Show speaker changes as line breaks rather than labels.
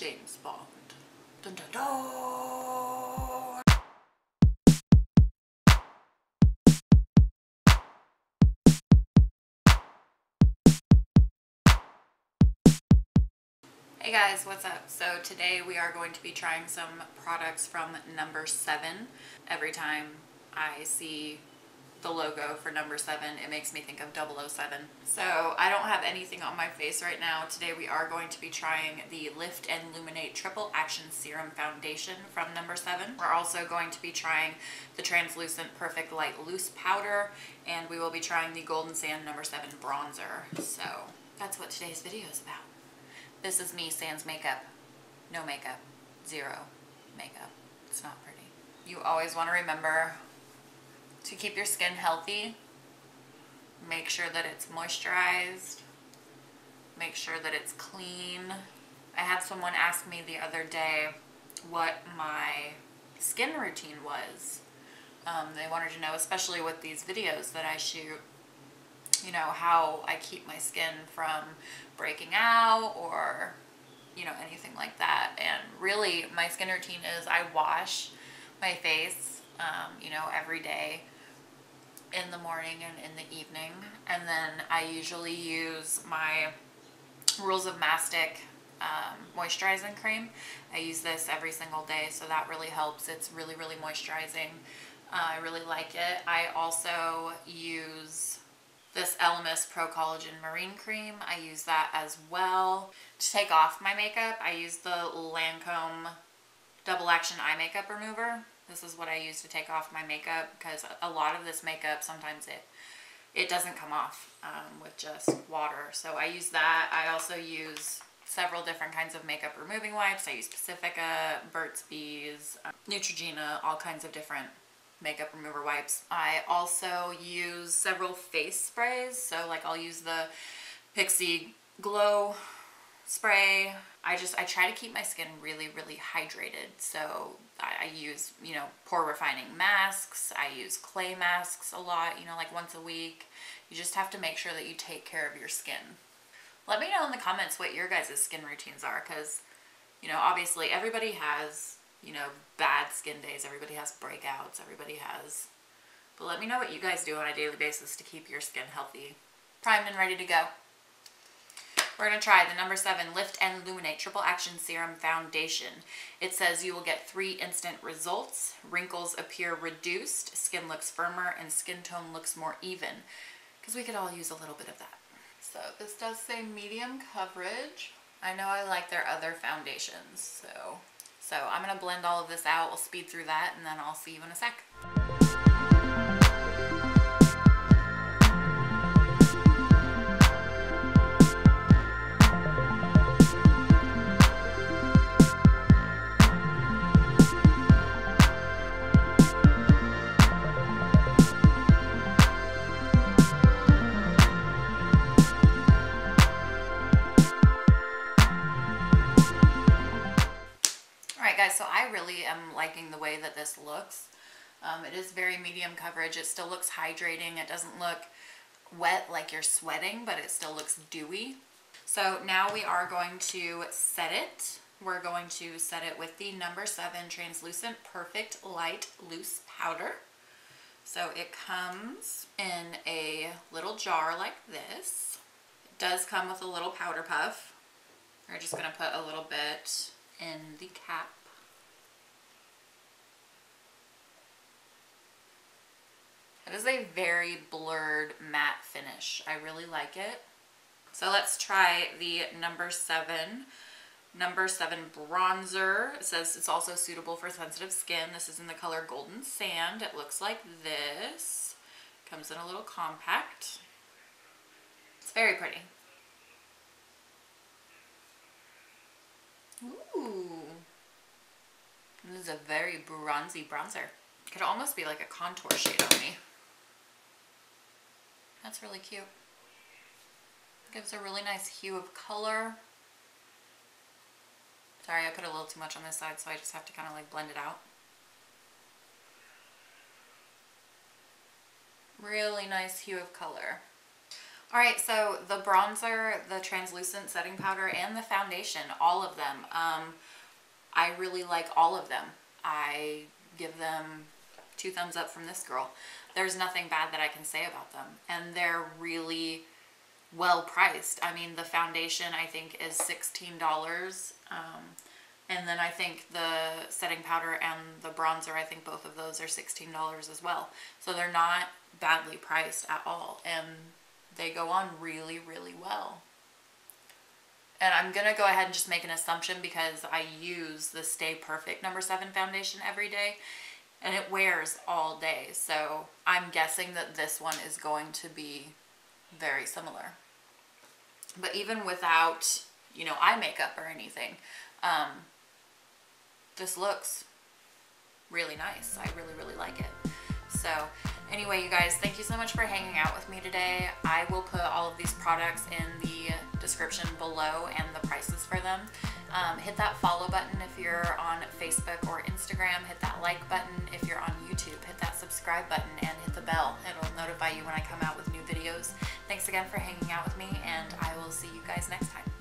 James Bond. Dun dun dun. Hey guys, what's up? So today we are going to be trying some products from number seven. Every time I see the logo for number seven, it makes me think of 007. So I don't have anything on my face right now. Today we are going to be trying the Lift and Luminate Triple Action Serum Foundation from number seven. We're also going to be trying the Translucent Perfect Light Loose Powder, and we will be trying the Golden Sand number seven bronzer. So that's what today's video is about. This is me sans makeup. No makeup. Zero makeup. It's not pretty. You always want to remember to keep your skin healthy. Make sure that it's moisturized. Make sure that it's clean. I had someone ask me the other day what my skin routine was. Um, they wanted to know, especially with these videos that I shoot, you know, how I keep my skin from breaking out or, you know, anything like that. And really, my skin routine is I wash my face, um, you know, every day in the morning and in the evening. And then I usually use my Rules of Mastic um, moisturizing cream. I use this every single day, so that really helps. It's really, really moisturizing. Uh, I really like it. I also use this Elemis Pro Collagen Marine Cream. I use that as well. To take off my makeup, I use the Lancome Double Action Eye Makeup Remover. This is what I use to take off my makeup because a lot of this makeup, sometimes it it doesn't come off um, with just water. So I use that. I also use several different kinds of makeup removing wipes. I use Pacifica, Burt's Bees, um, Neutrogena, all kinds of different makeup remover wipes. I also use several face sprays. So like I'll use the Pixi Glow spray. I just, I try to keep my skin really, really hydrated. So I, I use, you know, pore refining masks. I use clay masks a lot, you know, like once a week. You just have to make sure that you take care of your skin. Let me know in the comments what your guys' skin routines are because, you know, obviously everybody has you know, bad skin days. Everybody has breakouts. Everybody has. But let me know what you guys do on a daily basis to keep your skin healthy. Primed and ready to go. We're going to try the number seven Lift and Illuminate Triple Action Serum Foundation. It says you will get three instant results. Wrinkles appear reduced, skin looks firmer, and skin tone looks more even. Because we could all use a little bit of that. So this does say medium coverage. I know I like their other foundations, so so I'm going to blend all of this out. We'll speed through that and then I'll see you in a sec. Guys, so I really am liking the way that this looks. Um, it is very medium coverage. It still looks hydrating. It doesn't look wet like you're sweating, but it still looks dewy. So now we are going to set it. We're going to set it with the number seven translucent perfect light loose powder. So it comes in a little jar like this. It does come with a little powder puff. We're just gonna put a little bit in the cap It is a very blurred matte finish. I really like it. So let's try the number seven. Number seven bronzer. It says it's also suitable for sensitive skin. This is in the color Golden Sand. It looks like this. Comes in a little compact. It's very pretty. Ooh. This is a very bronzy bronzer. Could almost be like a contour shade on me. That's really cute. Gives a really nice hue of color. Sorry, I put a little too much on this side, so I just have to kind of like blend it out. Really nice hue of color. All right, so the bronzer, the translucent setting powder, and the foundation, all of them. Um, I really like all of them. I give them two thumbs up from this girl. There's nothing bad that I can say about them. And they're really well priced. I mean, the foundation I think is $16. Um, and then I think the setting powder and the bronzer, I think both of those are $16 as well. So they're not badly priced at all. And they go on really, really well. And I'm going to go ahead and just make an assumption because I use the Stay Perfect number 7 foundation every day and it wears all day. So I'm guessing that this one is going to be very similar. But even without, you know, eye makeup or anything, um, this looks really nice. I really, really like it. So Anyway, you guys, thank you so much for hanging out with me today. I will put all of these products in the description below and the prices for them. Um, hit that follow button if you're on Facebook or Instagram. Hit that like button if you're on YouTube. Hit that subscribe button and hit the bell. It'll notify you when I come out with new videos. Thanks again for hanging out with me and I will see you guys next time.